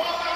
What?